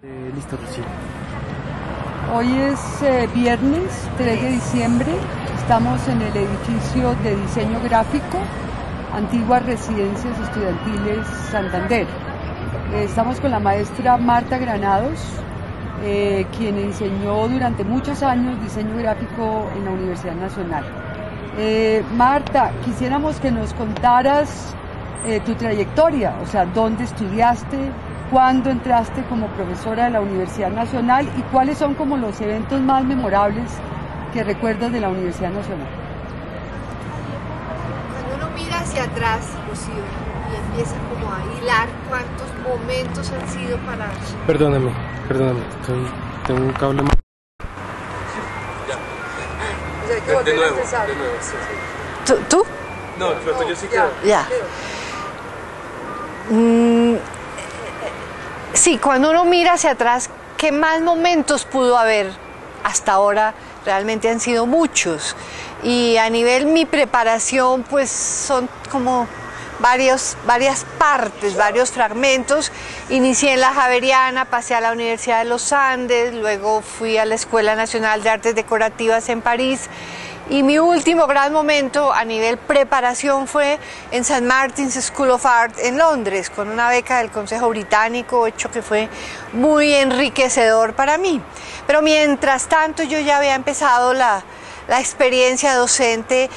Eh, listo, Rocío. Hoy es eh, viernes 3 de diciembre. Estamos en el edificio de diseño gráfico, antiguas residencias estudiantiles Santander. Eh, estamos con la maestra Marta Granados, eh, quien enseñó durante muchos años diseño gráfico en la Universidad Nacional. Marta, quisiéramos que nos contaras tu trayectoria, o sea, dónde estudiaste, cuándo entraste como profesora de la Universidad Nacional y cuáles son como los eventos más memorables que recuerdas de la Universidad Nacional. Cuando uno mira hacia atrás, y empieza como a hilar cuántos momentos han sido para... Perdóname, perdóname. estoy- tengo un cable más. O sea, hay que De, nuevo, a empezar. de nuevo, sí, sí. ¿Tú? tú? No, pero yo sí Ya. que... Ya. Mm, sí, cuando uno mira hacia atrás, ¿qué más momentos pudo haber hasta ahora? Realmente han sido muchos. Y a nivel mi preparación, pues son como varios, varias partes, varios fragmentos. Inicié en la Javeriana, pasé a la Universidad de los Andes, luego fui a la Escuela Nacional de Artes Decorativas en París. Y mi último gran momento a nivel preparación fue en St. Martin's School of Art en Londres, con una beca del Consejo Británico, hecho que fue muy enriquecedor para mí. Pero mientras tanto yo ya había empezado la, la experiencia docente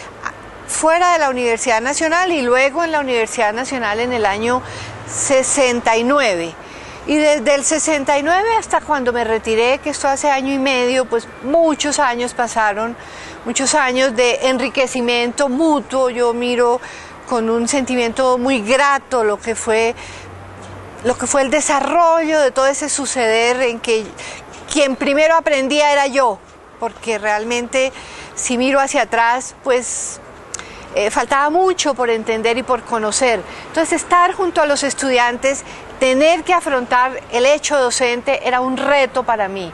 fuera de la Universidad Nacional y luego en la Universidad Nacional en el año 69. Y desde el 69 hasta cuando me retiré, que esto hace año y medio, pues muchos años pasaron, muchos años de enriquecimiento mutuo. Yo miro con un sentimiento muy grato lo que fue lo que fue el desarrollo de todo ese suceder en que quien primero aprendía era yo, porque realmente si miro hacia atrás, pues eh, faltaba mucho por entender y por conocer. Entonces estar junto a los estudiantes, tener que afrontar el hecho docente era un reto para mí.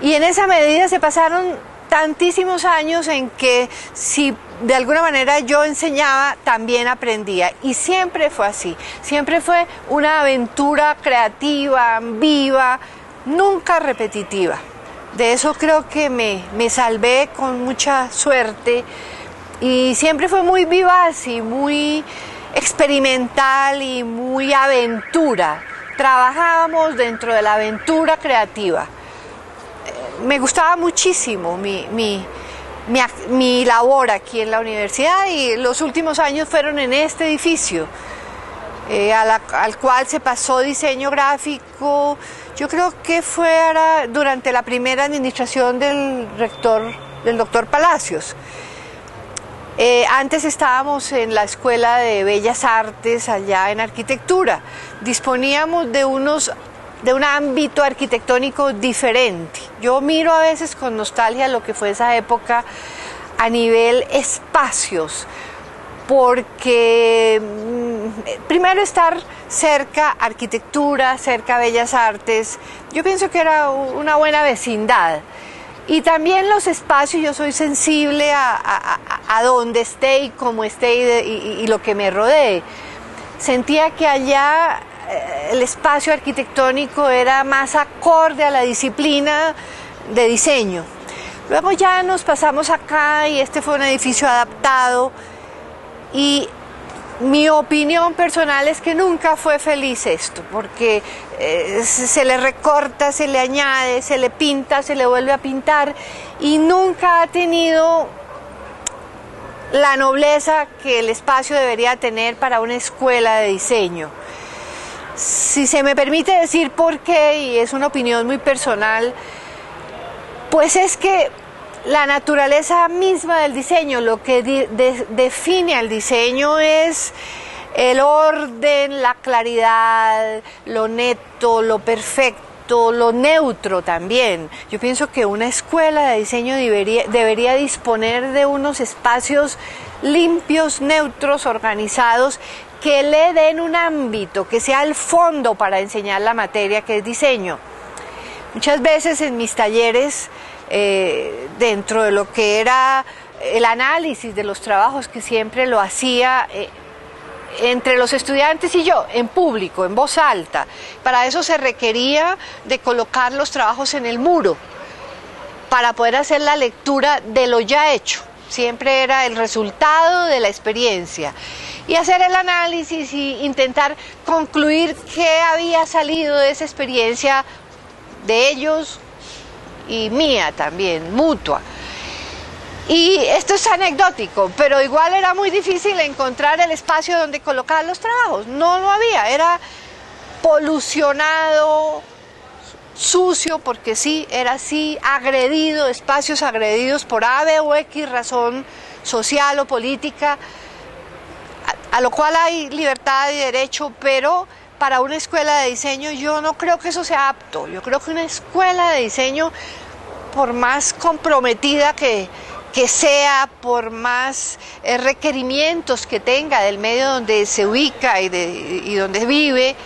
Y en esa medida se pasaron tantísimos años en que si de alguna manera yo enseñaba, también aprendía. Y siempre fue así. Siempre fue una aventura creativa, viva, nunca repetitiva. De eso creo que me, me salvé con mucha suerte y siempre fue muy vivaz y muy experimental y muy aventura. Trabajábamos dentro de la aventura creativa. Me gustaba muchísimo mi, mi, labor aquí en la universidad y los últimos años fueron en este edificio. eh, al cual se pasó diseño gráfico. Yo creo que fue durante la primera administración del rector, del doctor Palacios. Eh, antes estábamos en la Escuela de Bellas Artes allá en arquitectura. Disponíamos de unos de un ámbito arquitectónico diferente. Yo miro a veces con nostalgia lo que fue esa época a nivel espacios, porque mm, primero estar cerca arquitectura, cerca bellas artes, yo pienso que era una buena vecindad. Y también los espacios, yo soy sensible a, a, a- donde esté y cómo esté y, lo que me rodee. Sentía que allá el espacio arquitectónico era más acorde a la disciplina de diseño. Luego ya nos pasamos acá y este fue un edificio adaptado y mi opinión personal es que nunca fue feliz esto, porque eh, se le recorta, se le añade, se le pinta, se le vuelve a pintar y nunca ha tenido la nobleza que el espacio debería tener para una escuela de diseño. Si se me permite decir por qué, y es una opinión muy personal, pues es que la naturaleza misma del diseño, lo que define al diseño es el orden, la claridad, lo neto, lo perfecto, lo neutro también. Yo pienso que una escuela de diseño debería disponer de unos espacios limpios, neutros, organizados, que le den un ámbito, que sea el fondo para enseñar la materia que es diseño. Muchas veces en mis talleres, eh, dentro de lo que era el análisis de los trabajos que siempre lo hacía, eh, entre los estudiantes y yo, en público, en voz alta. Para eso se requería de colocar los trabajos en el muro, para poder hacer la lectura de lo ya hecho. Siempre era el resultado de la experiencia. Y hacer el análisis y intentar concluir qué había salido de esa experiencia de ellos y mía también, mutua. Y esto es anecdótico, pero igual era muy difícil encontrar el espacio donde colocar los trabajos. No lo había, era polucionado, sucio, porque sí, era así, agredido, espacios agredidos por ave o X razón social o política, a, lo cual hay libertad y derecho, pero para una escuela de diseño yo no creo que eso sea apto. Yo creo que una escuela de diseño, por más comprometida que, que sea, por más eh, requerimientos que tenga del medio donde se ubica y, de, y donde vive,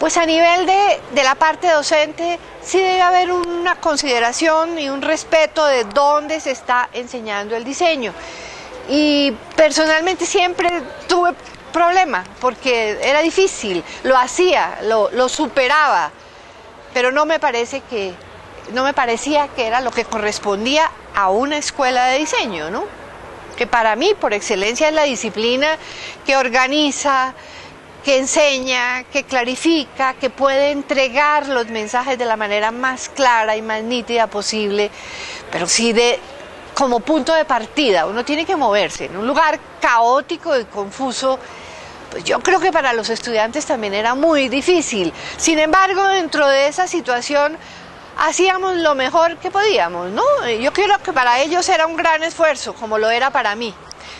pues a nivel de, de, la parte docente sí debe haber una consideración y un respeto de dónde se está enseñando el diseño. Y personalmente siempre tuve problema porque era difícil, lo hacía, lo, lo superaba, pero no me parece que no me parecía que era lo que correspondía a una escuela de diseño, ¿no? Que para mí, por excelencia, es la disciplina que organiza, que enseña, que clarifica, que puede entregar los mensajes de la manera más clara y más nítida posible, pero sí de como punto de partida. Uno tiene que moverse en un lugar caótico y confuso. Pues yo creo que para los estudiantes también era muy difícil. Sin embargo, dentro de esa situación hacíamos lo mejor que podíamos, ¿no? Yo creo que para ellos era un gran esfuerzo, como lo era para mí.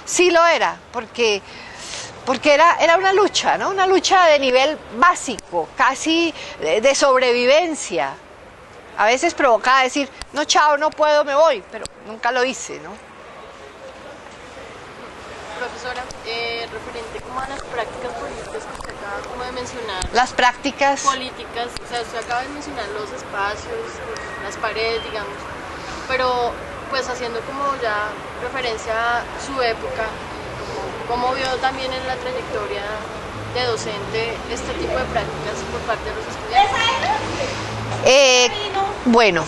Sí lo era, porque, porque era, era una lucha, ¿no? Una lucha de nivel básico, casi de, sobrevivencia. A veces provocaba decir, no, chao, no puedo, me voy, pero nunca lo hice, ¿no? Profesora, eh, referente como a las prácticas políticas que usted acaba como de mencionar. Las prácticas políticas, o sea, usted acaba de mencionar los espacios, las paredes, digamos, pero pues haciendo como ya referencia a su época, ¿cómo vio también en la trayectoria de docente este tipo de prácticas por parte de los estudiantes? Eh, bueno,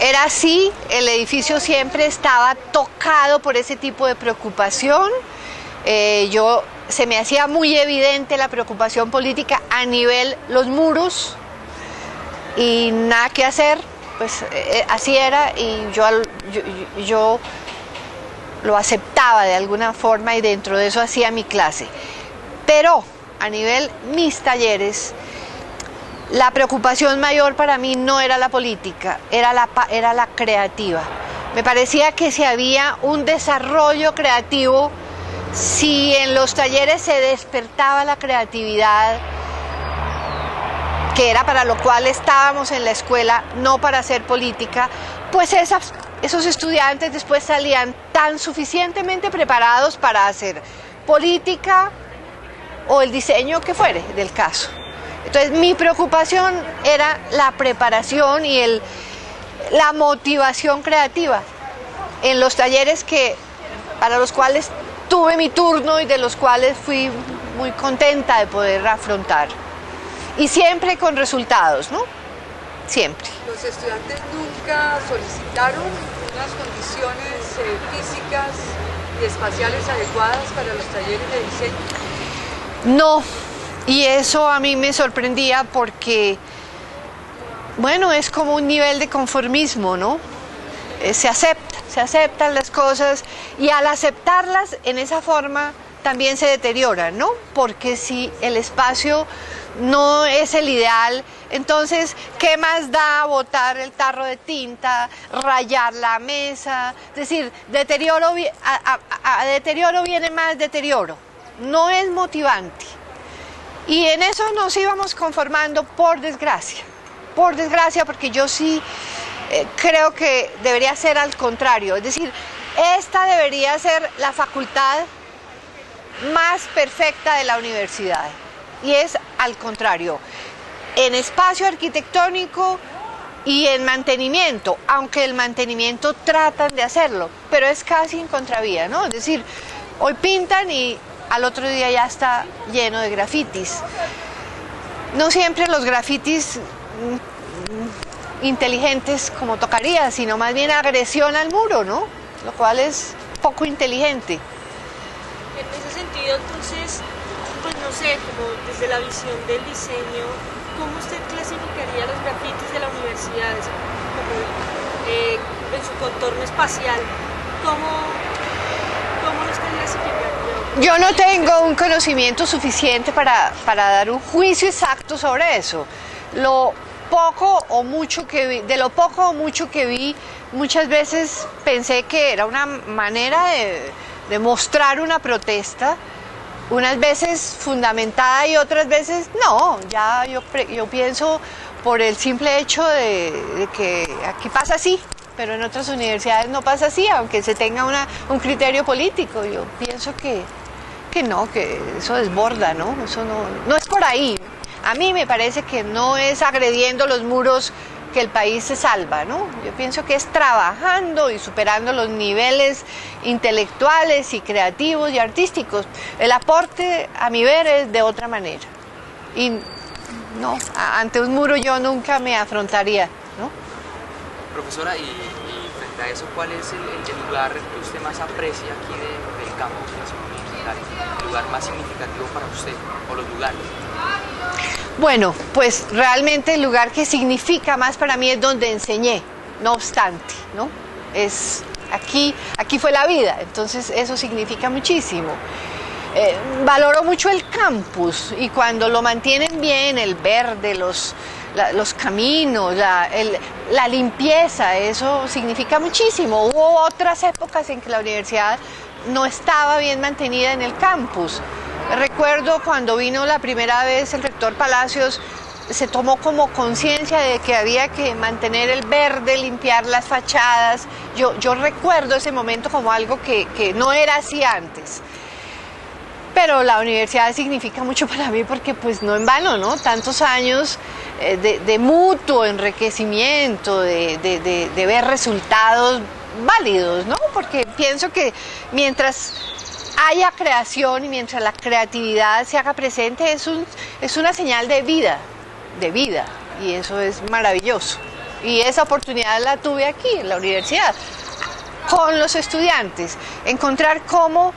era así, el edificio siempre estaba tocado por ese tipo de preocupación. Eh, yo se me hacía muy evidente la preocupación política a nivel los muros y nada que hacer, pues eh, así era y yo, yo, yo lo aceptaba de alguna forma y dentro de eso hacía mi clase. Pero a nivel mis talleres, la preocupación mayor para mí no era la política, era la, era la creativa. Me parecía que si había un desarrollo creativo, si en los talleres se despertaba la creatividad, que era para lo cual estábamos en la escuela, no para hacer política, pues esos estudiantes después salían tan suficientemente preparados para hacer política o el diseño que fuere del caso. Entonces mi preocupación era la preparación y el, la motivación creativa en los talleres que, para los cuales tuve mi turno y de los cuales fui muy contenta de poder afrontar. Y siempre con resultados, ¿no? Siempre. ¿Los estudiantes nunca solicitaron unas condiciones eh, físicas y espaciales adecuadas para los talleres de diseño? No, y eso a mí me sorprendía porque, bueno, es como un nivel de conformismo, ¿no? Eh, se acepta, se aceptan las cosas y al aceptarlas en esa forma también se deteriora, ¿no? Porque si el espacio no es el ideal, entonces, ¿qué más da botar el tarro de tinta, rayar la mesa? Es decir, deterioro, a, deterioro viene más deterioro, no es motivante. Y en eso nos íbamos conformando por desgracia, por desgracia, porque yo sí eh, creo que debería ser al contrario, es decir, esta debería ser la facultad más perfecta de la universidad. Y es al contrario, en espacio arquitectónico y en mantenimiento, aunque el mantenimiento tratan de hacerlo, pero es casi en contravía, ¿no? Es decir, hoy pintan y al otro día ya está lleno de grafitis. No siempre los grafitis mm, inteligentes como tocaría, sino más bien agresión al muro, ¿no? Lo cual es poco inteligente. En ese sentido, entonces, pues no sé, como desde la visión del diseño, ¿cómo usted clasificaría los grafitis de la universidad? Como, eh, en su contorno espacial, ¿cómo, cómo los clasificaría? Yo no tengo un conocimiento suficiente para, para dar un juicio exacto sobre eso. Lo poco o mucho que vi, de lo poco o mucho que vi, muchas veces pensé que era una manera de, de mostrar una protesta, unas veces fundamentada y otras veces no. Ya yo, yo pienso por el simple hecho de, de que aquí pasa así, pero en otras universidades no pasa así, aunque se tenga una, un criterio político. Yo pienso que, que no, que eso desborda, ¿no? Eso no, no es por ahí. A mí me parece que no es agrediendo los muros que el país se salva, ¿no? Yo pienso que es trabajando y superando los niveles intelectuales y creativos y artísticos. El aporte, a mi ver, es de otra manera. Y no, ante un muro yo nunca me afrontaría, ¿no? Profesora, y, frente a eso, ¿cuál es el, lugar que usted más aprecia aquí de- del campus ¿El lugar más significativo para usted o los lugares? Bueno, pues realmente el lugar que significa más para mí es donde enseñé, no obstante, ¿no? Es aquí, aquí fue la vida, entonces eso significa muchísimo. Eh, valoro mucho el campus y cuando lo mantienen bien, el verde, los, los caminos, la, la limpieza, eso significa muchísimo. Hubo otras épocas en que la universidad no estaba bien mantenida en el campus. Recuerdo cuando vino la primera vez el rector Palacios, se tomó como conciencia de que había que mantener el verde, limpiar las fachadas. Yo, yo recuerdo ese momento como algo que, que no era así antes. Pero la universidad significa mucho para mí porque pues no en vano, ¿no? Tantos años eh, de, mutuo enriquecimiento, de- de ver resultados válidos, ¿no? Porque pienso que mientras haya creación y mientras la creatividad se haga presente es, un, es una señal de vida, de vida, y eso es maravilloso. Y esa oportunidad la tuve aquí, en la universidad, con los estudiantes, encontrar cómo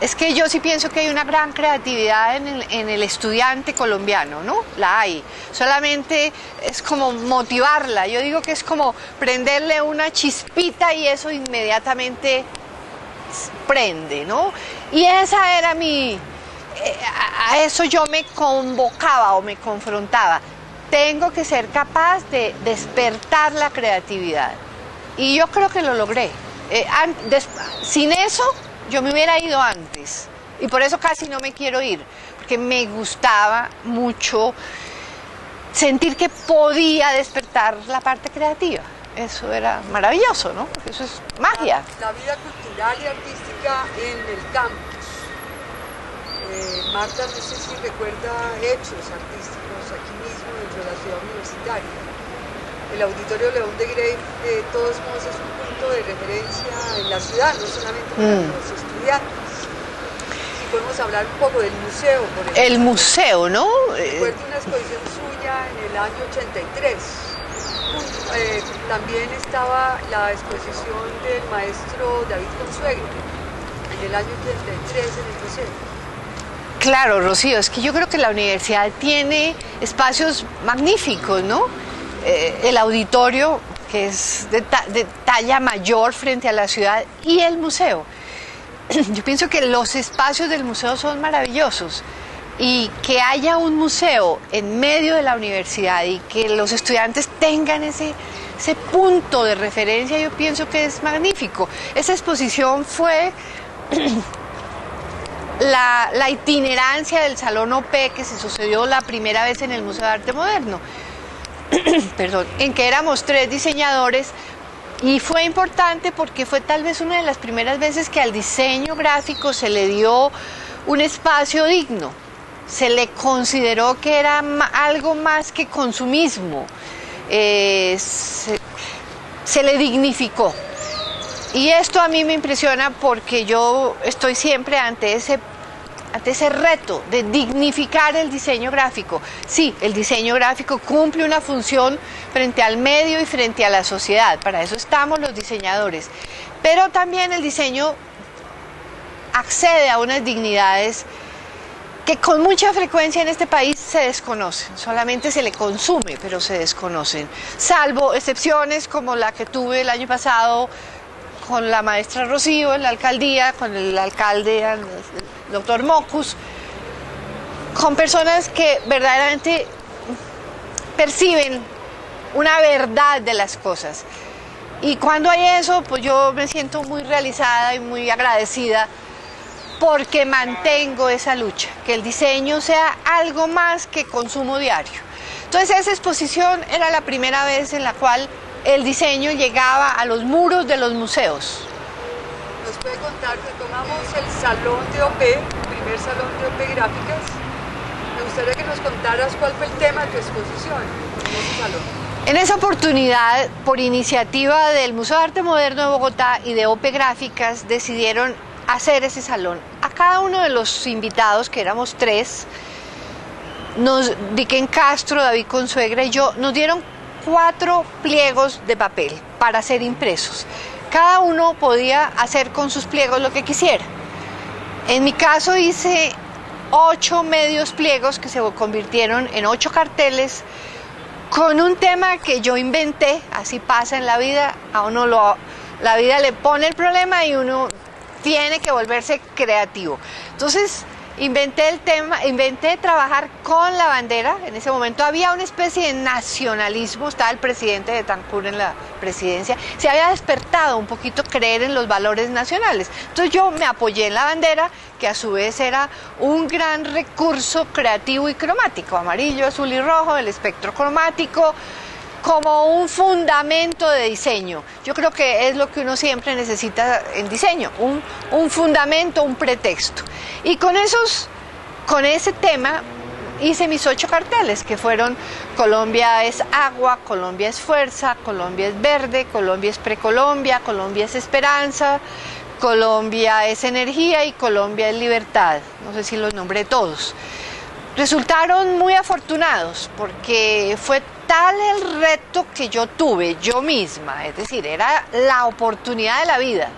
es que yo sí pienso que hay una gran creatividad en el, estudiante colombiano, ¿no? La hay. Solamente es como motivarla. Yo digo que es como prenderle una chispita y eso inmediatamente prende, ¿no? Y esa era mi... eh, a- eso yo me convocaba o me confrontaba. Tengo que ser capaz de despertar la creatividad. Y yo creo que lo logré. Eh, sin eso, yo me hubiera ido antes. Y por eso casi no me quiero ir. Porque me gustaba mucho sentir que podía despertar la parte creativa. Eso era maravilloso, ¿no? Eso es magia. La vida cultural y artística en el campus. Eh, Marta, no sé si recuerda hechos artísticos aquí mismo dentro de la ciudad universitaria. El Auditorio León de Grey, de todos modos, es un punto de referencia en la ciudad, no solamente para Mm. los estudiantes. Si podemos hablar un poco del museo, por ejemplo. El museo, ¿no? Eh, Recuerdo una exposición suya en el año 83. Eh, también estaba la exposición del maestro David Consuegra en el año 83 en el museo. Claro, Rocío, es que yo creo que la universidad tiene espacios magníficos, ¿no? Eh, el auditorio, que es de, ta- de talla mayor frente a la ciudad, y el museo. Yo pienso que los espacios del museo son maravillosos y que haya un museo en medio de la universidad y que los estudiantes tengan ese, ese punto de referencia, yo pienso que es magnífico. Esa exposición fue la, la itinerancia del Salón OP que se sucedió la primera vez en el Museo de Arte Moderno, perdón, en que éramos tres diseñadores y fue importante porque fue tal vez una de las primeras veces que al diseño gráfico se le dio un espacio digno, se le consideró que era algo más que consumismo, eh, se- se le dignificó. Y esto a mí me impresiona porque yo estoy siempre ante ese, ante ese reto de dignificar el diseño gráfico. Sí, el diseño gráfico cumple una función frente al medio y frente a la sociedad. Para eso estamos los diseñadores. Pero también el diseño accede a unas dignidades que con mucha frecuencia en este país se desconocen, solamente se le consume, pero se desconocen, salvo excepciones como la que tuve el año pasado con la maestra Rocío en la alcaldía, con el alcalde, el doctor Mocus, con personas que verdaderamente perciben una verdad de las cosas. Y cuando hay eso, pues yo me siento muy realizada y muy agradecida porque mantengo esa lucha, que el diseño sea algo más que consumo diario. Entonces esa exposición era la primera vez en la cual el diseño llegaba a los muros de los museos. ¿Nos puede contar que tomamos el salón de OP, el primer salón de OP Gráficas? Me gustaría que nos contaras cuál fue el tema de tu exposición en salón. En esa oportunidad, por iniciativa del Museo de Arte Moderno de Bogotá y de OP Gráficas, decidieron hacer ese salón. A cada uno de los invitados, que éramos tres, nos, Diquen Castro, David Consuegra y yo, nos dieron cuatro pliegos de papel para ser impresos. Cada uno podía hacer con sus pliegos lo que quisiera. En mi caso hice ocho medios pliegos que se convirtieron en ocho carteles con un tema que yo inventé, así pasa en la vida, a uno lo, la vida le pone el problema y uno tiene que volverse creativo. Entonces, inventé el tema, inventé trabajar con la bandera. En ese momento había una especie de nacionalismo, estaba el presidente de Tancur en la presidencia, se había despertado un poquito creer en los valores nacionales. Entonces yo me apoyé en la bandera, que a su vez era un gran recurso creativo y cromático, amarillo, azul y rojo, el espectro cromático como un fundamento de diseño. Yo creo que es lo que uno siempre necesita en diseño, un, un fundamento, un pretexto. Y con esos, con ese tema hice mis ocho carteles, que fueron Colombia es agua, Colombia es fuerza, Colombia es verde, Colombia es precolombia, Colombia es esperanza, Colombia es energía y Colombia es libertad. No sé si los nombré todos. Resultaron muy afortunados porque fue tal el reto que yo tuve yo misma, es decir, era la oportunidad de la vida.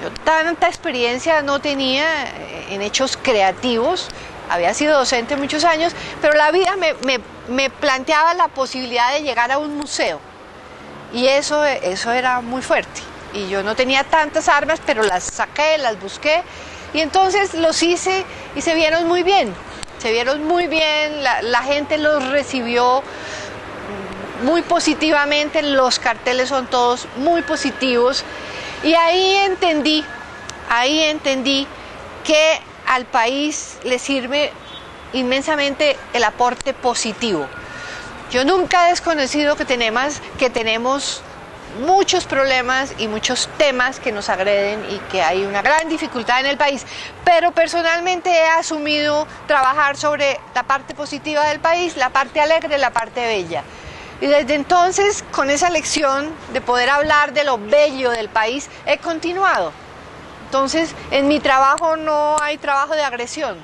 Yo tanta experiencia no tenía eh, en hechos creativos, había sido docente muchos años, pero la vida me, planteaba la posibilidad de llegar a un museo. Y eso, eso era muy fuerte. Y yo no tenía tantas armas, pero las saqué, las busqué. Y entonces los hice y se vieron muy bien. Se vieron muy bien, la, la gente los recibió muy positivamente, los carteles son todos muy positivos y ahí entendí, ahí entendí que al país le sirve inmensamente el aporte positivo. Yo nunca he desconocido que tenemos, que tenemos muchos problemas y muchos temas que nos agreden y que hay una gran dificultad en el país, pero personalmente he asumido trabajar sobre la parte positiva del país, la parte alegre, la parte bella. Y desde entonces, con esa lección de poder hablar de lo bello del país, he continuado. Entonces, en mi trabajo no hay trabajo de agresión.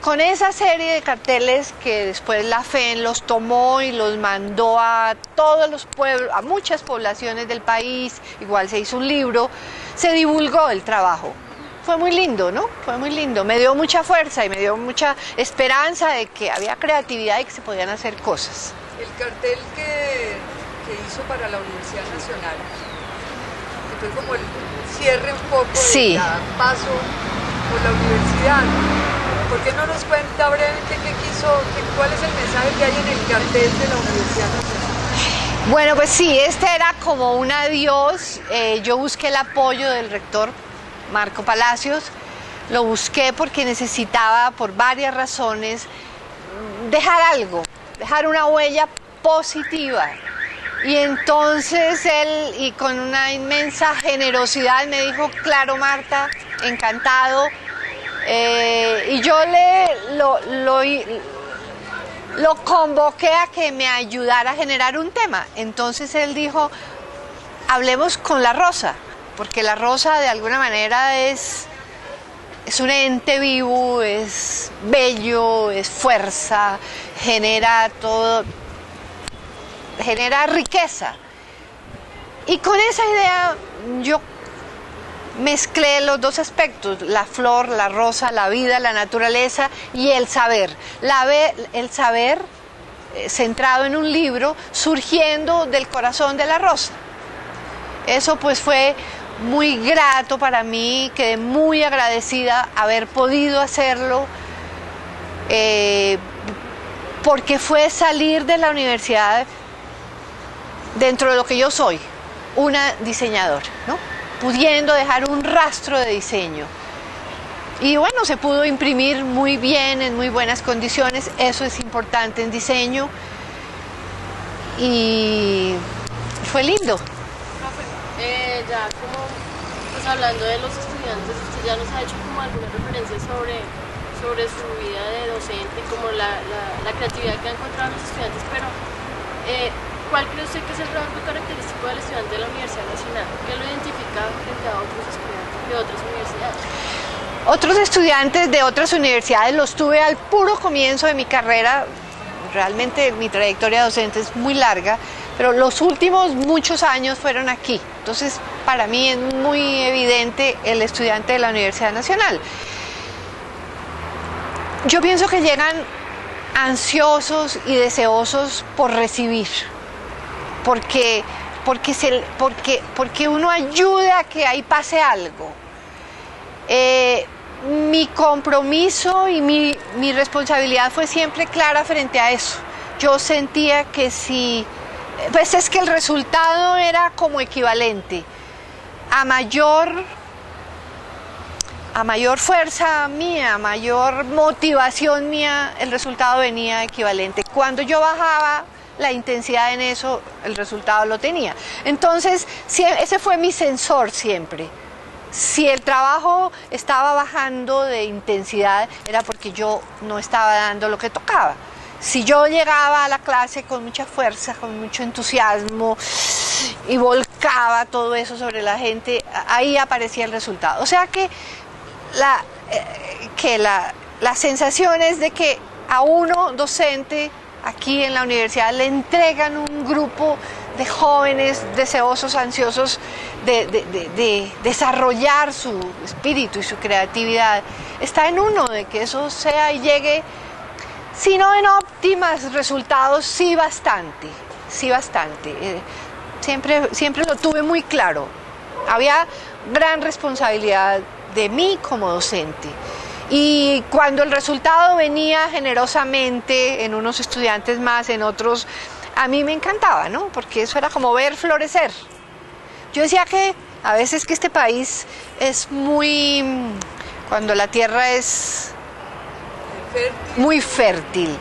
Con esa serie de carteles que después la FEN los tomó y los mandó a todos los pueblos, a muchas poblaciones del país, igual se hizo un libro, se divulgó el trabajo. Fue muy lindo, ¿no? Fue muy lindo. Me dio mucha fuerza y me dio mucha esperanza de que había creatividad y que se podían hacer cosas el cartel que, hizo para la Universidad Nacional, que fue como el cierre un poco sí. de paso por la universidad. ¿Por qué no nos cuenta brevemente qué quiso, cuál es el mensaje que hay en el cartel de la Universidad Nacional? Bueno, pues sí, este era como un adiós. Eh, yo busqué el apoyo del rector Marco Palacios. Lo busqué porque necesitaba, por varias razones, dejar algo, dejar una huella positiva. Y entonces él, y con una inmensa generosidad, me dijo, claro Marta, encantado. Eh, y yo le lo, lo, lo convoqué a que me ayudara a generar un tema. Entonces él dijo, hablemos con la rosa. Porque la rosa de alguna manera es, es un ente vivo, es bello, es fuerza, genera todo, genera riqueza. Y con esa idea yo mezclé los dos aspectos, la flor, la rosa, la vida, la naturaleza y el saber. La el saber eh, centrado en un libro surgiendo del corazón de la rosa. Eso pues fue muy grato para mí, quedé muy agradecida haber podido hacerlo, eh, porque fue salir de la universidad dentro de lo que yo soy, una diseñadora, pudiendo dejar un rastro de diseño. Y bueno, se pudo imprimir muy bien, en muy buenas condiciones, eso es importante en diseño. Y fue lindo. Eh, pues hablando de los estudiantes, usted ya nos ha hecho como alguna referencia sobre, sobre su vida de docente, como la, la, creatividad que han encontrado los estudiantes, pero eh, ¿cuál cree usted que es el rasgo característico del estudiante de la Universidad Nacional? ¿Qué lo identifica frente a otros estudiantes de otras universidades? Otros estudiantes de otras universidades los tuve al puro comienzo de mi carrera. Realmente mi trayectoria docente es muy larga, pero los últimos muchos años fueron aquí. Entonces, para mí es muy evidente el estudiante de la Universidad Nacional. Yo pienso que llegan ansiosos y deseosos por recibir, porque, porque, se, porque, porque uno ayuda a que ahí pase algo. Eh, mi compromiso y mi, responsabilidad fue siempre clara frente a eso. Yo sentía que si, pues es que el resultado era como equivalente. A mayor, a mayor fuerza mía, a mayor motivación mía, el resultado venía equivalente. Cuando yo bajaba la intensidad en eso, el resultado lo tenía. Entonces, ese fue mi sensor siempre si el trabajo estaba bajando de intensidad era porque yo no estaba dando lo que tocaba. Si yo llegaba a la clase con mucha fuerza, con mucho entusiasmo y todo eso sobre la gente, ahí aparecía el resultado. O sea que la, eh, que la, sensación es de que a uno docente aquí en la universidad le entregan un grupo de jóvenes deseosos, ansiosos de, desarrollar su espíritu y su creatividad. Está en uno de que eso sea y llegue, si no en óptimos resultados, sí bastante, sí bastante. Eh, siempre, siempre lo tuve muy claro. Había gran responsabilidad de mí como docente. Y cuando el resultado venía generosamente en unos estudiantes más, en otros, a mí me encantaba, ¿no? Porque eso era como ver florecer. Yo decía que a veces que este país es muy, cuando la tierra es muy fértil,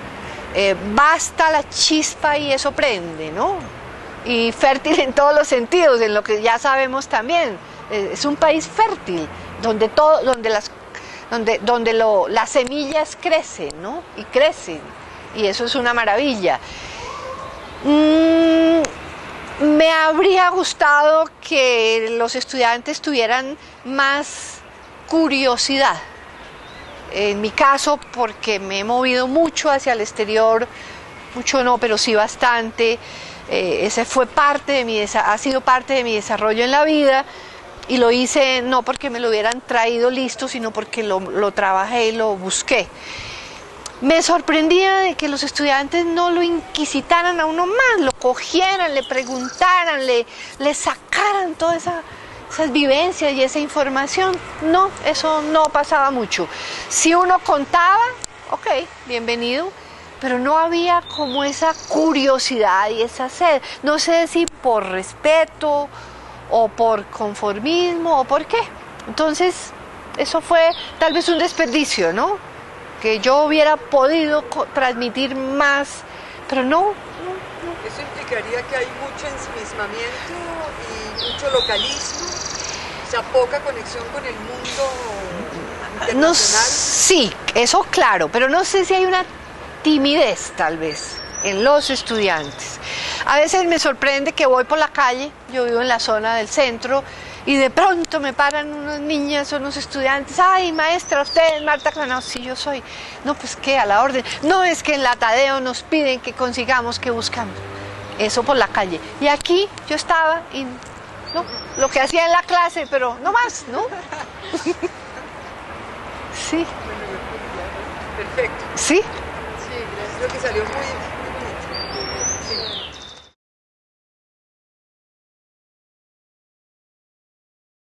eh, basta la chispa y eso prende, ¿no? Y fértil en todos los sentidos, en lo que ya sabemos también. Eh, es un país fértil, donde, todo, donde las donde, donde lo, las semillas crecen, ¿no? Y crecen. Y eso es una maravilla. Mm, me habría gustado que los estudiantes tuvieran más curiosidad. En mi caso, porque me he movido mucho hacia el exterior, mucho no, pero sí bastante. Eh, ese fue parte de mi, ha sido parte de mi desarrollo en la vida y lo hice no porque me lo hubieran traído listo, sino porque lo, trabajé y lo busqué. Me sorprendía de que los estudiantes no lo inquisitaran a uno más, lo cogieran, le preguntaran, le, le sacaran todas esa, esas vivencias y esa información. No, eso no pasaba mucho. Si uno contaba, ok, bienvenido, pero no había como esa curiosidad y esa sed. No sé si por respeto o por conformismo o por qué. Entonces, eso fue tal vez un desperdicio, ¿no? Que yo hubiera podido transmitir más, pero no. Eso implicaría que hay mucho ensimismamiento y mucho localismo, o sea, poca conexión con el mundo internacional. No, sí, eso claro, pero no sé si hay una timidez tal vez en los estudiantes. A veces me sorprende que voy por la calle, yo vivo en la zona del centro, y de pronto me paran unas niñas o unos estudiantes, ay maestra, usted es Marta Granados, sí yo soy. No, pues qué, a la orden. No, es que en la Tadeo nos piden que consigamos, que buscamos. Eso por la calle. Y aquí yo estaba y no, lo que hacía en la clase, pero no más, ¿no? sí. Perfecto. ¿Sí? Creo que salió muy, muy. Sí.